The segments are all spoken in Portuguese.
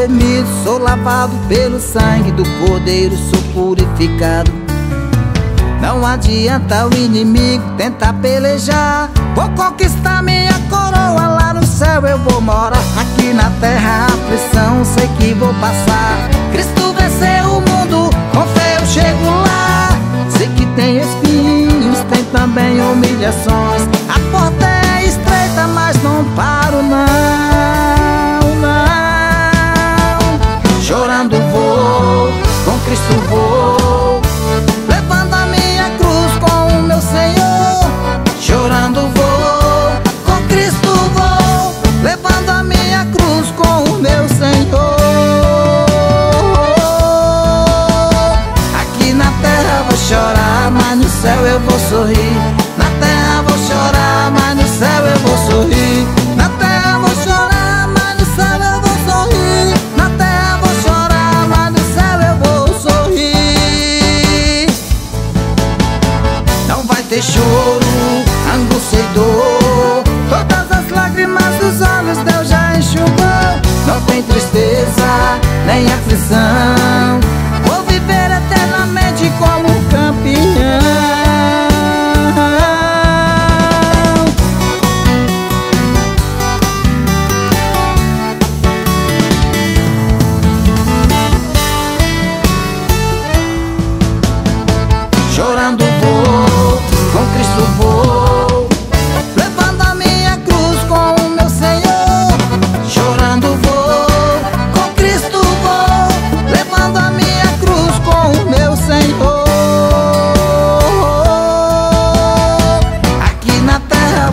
redimido, sou lavado pelo sangue do Cordeiro, sou purificado. Não adianta o inimigo tentar pelejar. Vou conquistar minha coroa lá no céu. Eu vou morar aqui na terra. A aflição sei que vou passar. Cristo venceu o mundo, com fé eu chego lá. Sei que tem espinhos, tem também humilhações. A porta Cristo vou. Levando a minha cruz com o meu Senhor. Chorando vou, com Cristo vou. Levando a minha cruz com o meu Senhor. Aqui na terra vou chorar, mas no céu eu vou sorrir. Não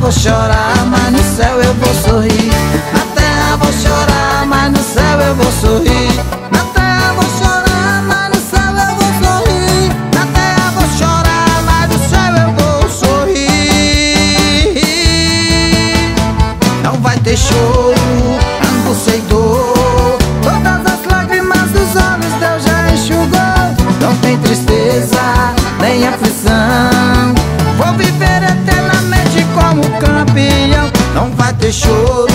vou chorar, mas no céu eu vou sorrir. Na terra vou chorar, mas no céu eu vou sorrir. Na terra vou chorar, mas no céu eu vou sorrir. Na terra vou chorar, mas no céu eu vou sorrir. Não vai ter choro, angústia e dor Não